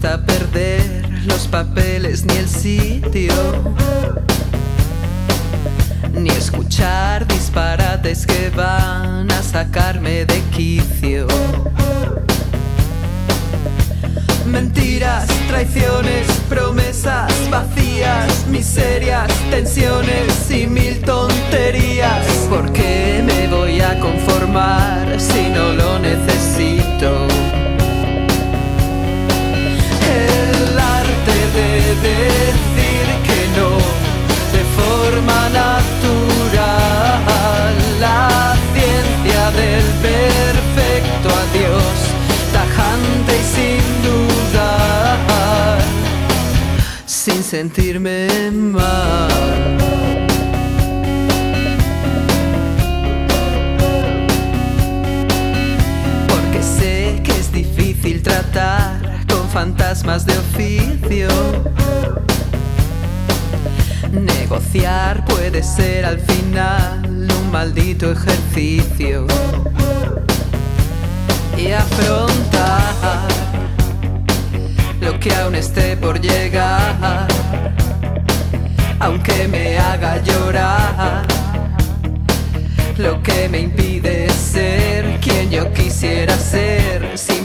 gusta perder los papeles ni el sitio. Ni escuchar disparates que van a sacarme de quicio. Mentiras, traiciones, promesas vacías, miserias, tensiones y mil tonterías. ¿Por qué sentirme mal. Porque sé que es difícil tratar con fantasmas de oficio. Negociar puede ser al final un maldito ejercicio. Que aún esté por llegar, aunque me haga llorar, lo que me impide ser quien yo quisiera ser sin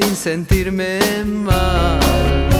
sin sentirme mal.